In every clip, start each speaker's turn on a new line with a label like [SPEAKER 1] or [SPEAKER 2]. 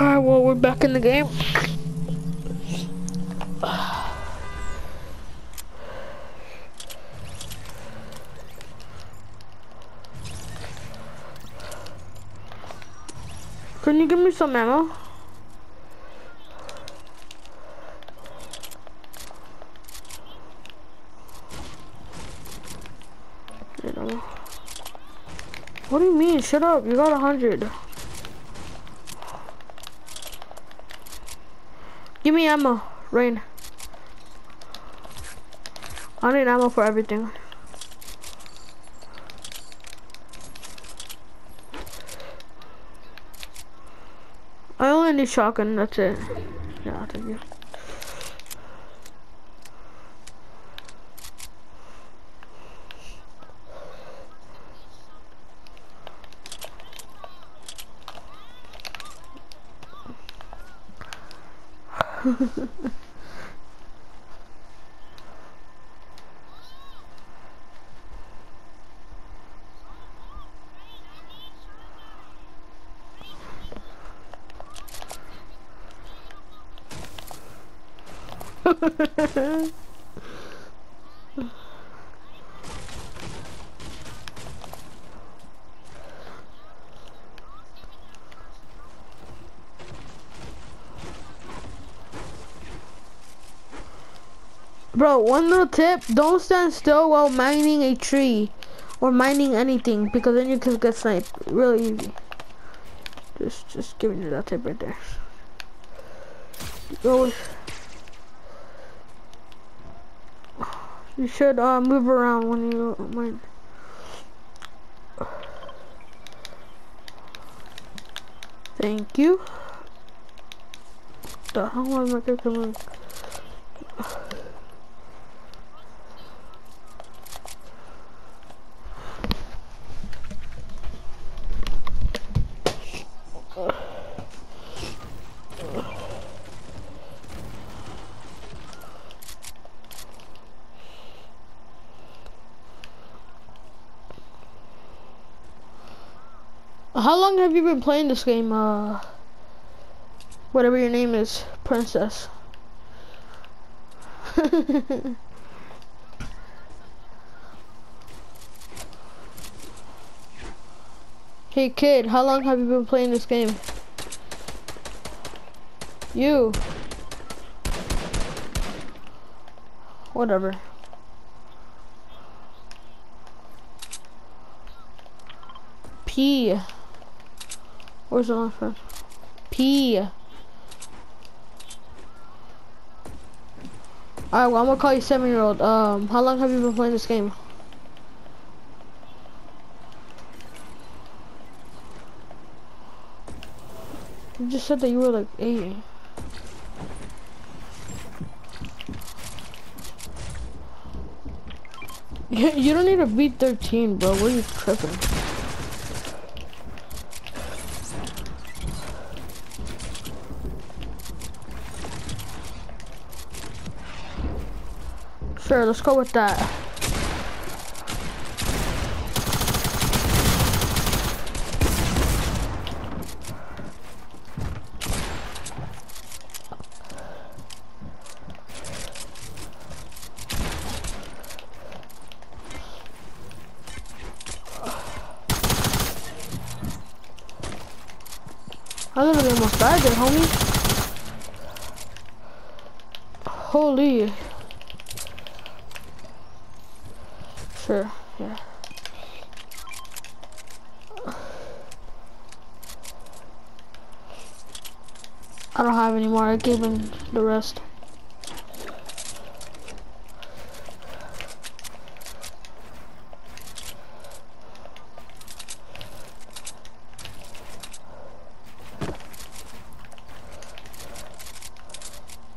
[SPEAKER 1] Alright, well, we're back in the game. Can you give me some ammo? What do you mean? Shut up. You got a hundred. Give me ammo, Rain. I need ammo for everything. I only need shotgun, that's it. Yeah, thank you. Ha, ha, ha, ha, ha. Bro, one little tip, don't stand still while mining a tree or mining anything because then you can get sniped really easy. Just just giving you that tip right there. Go You should uh, move around when you mine. Thank you. The hell am I gonna How long have you been playing this game, uh, whatever your name is, princess? hey kid, how long have you been playing this game? You. Whatever. P. Where's the last one? P. Alright, well, I'm gonna call you seven year old. Um, how long have you been playing this game? You just said that you were like eight. You don't need to beat 13, bro. What are you tripping? Sure, let's go with ah, that. I literally almost died there, homie. Holy. Sure, yeah. I don't have any more. I gave him the rest.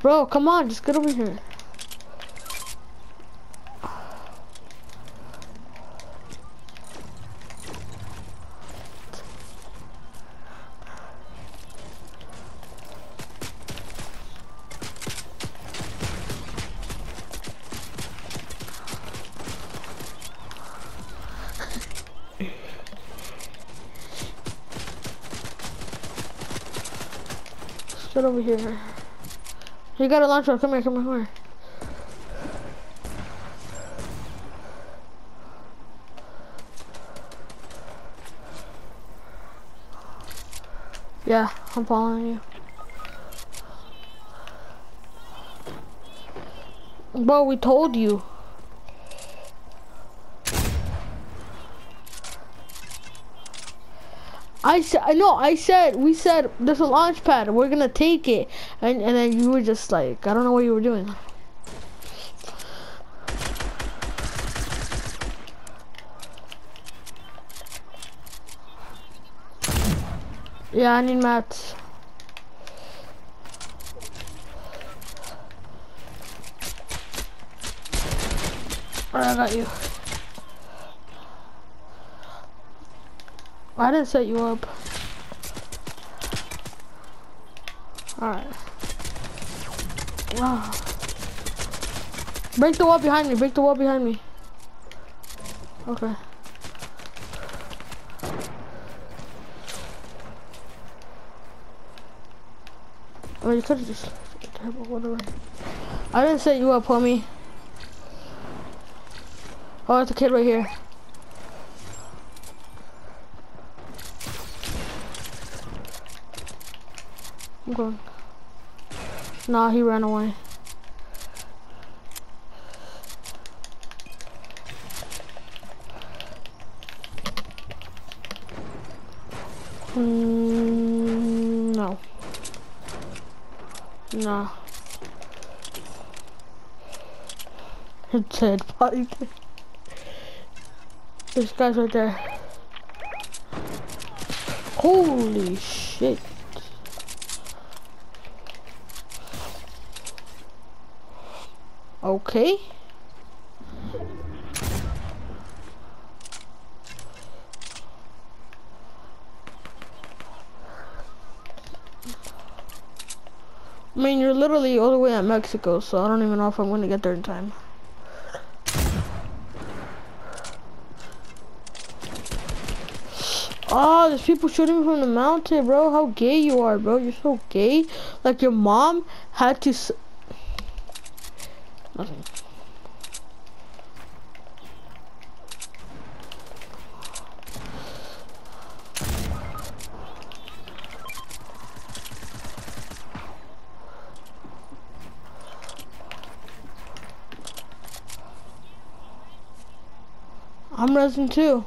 [SPEAKER 1] Bro, come on, just get over here. Sit over here. You got a launcher. Come here, come here, come here. Yeah, I'm following you. Bro, we told you. I said, know, I said, we said, there's a launch pad, we're gonna take it. And, and then you were just like, I don't know what you were doing. Yeah, I need mats. Alright, I got you. I didn't set you up. Alright. Wow. Break the wall behind me, break the wall behind me. Okay. Oh, you could have just. I didn't set you up, homie. Oh, it's a kid right here. I'm going. Nah, he ran away. Mm, no. No. It's dead body. This guy's right there. Holy shit. Okay. I mean, you're literally all the way at Mexico, so I don't even know if I'm gonna get there in time. Oh, there's people shooting from the mountain, bro. How gay you are, bro. You're so gay. Like your mom had to. Nothing. I'm resin too.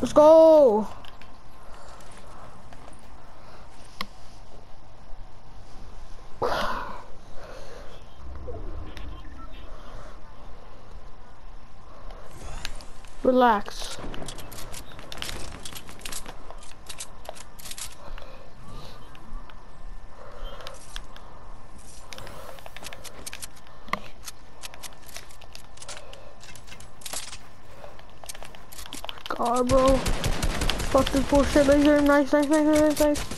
[SPEAKER 1] Let's go. Relax. Oh God, bro. Fuck this bullshit here. Nice, nice, nice, nice, nice.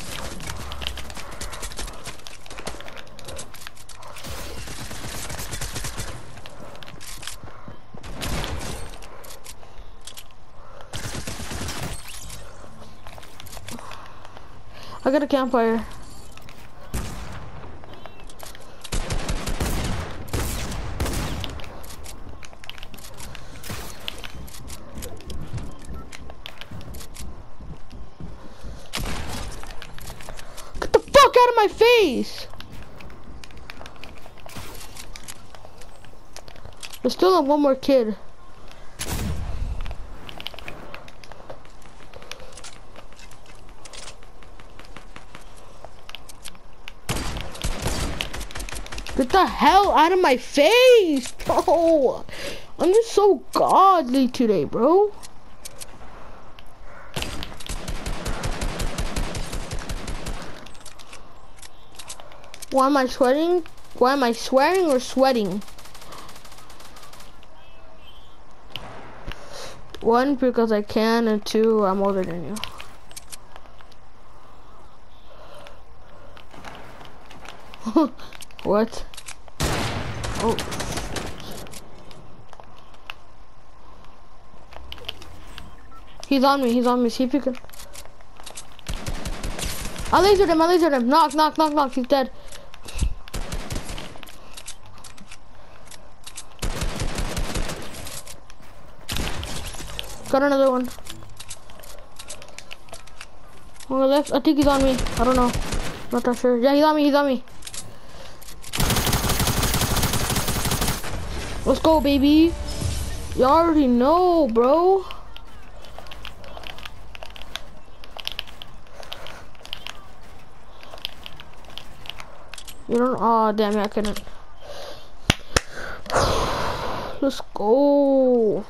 [SPEAKER 1] I got a campfire. Get the fuck out of my face! There's still one more kid. Get the hell out of my face, bro! I'm just so godly today, bro. Why am I sweating? Why am I swearing or sweating? One, because I can, and two, I'm older than you. what? Oh. He's on me, he's on me. See if you can. I lasered him, I lasered him. Knock, knock, knock, knock. He's dead. Got another one. On the left, I think he's on me. I don't know. Not that sure. Yeah, he's on me, he's on me. Let's go, baby. You already know, bro. You don't, oh damn it, I couldn't. Let's go.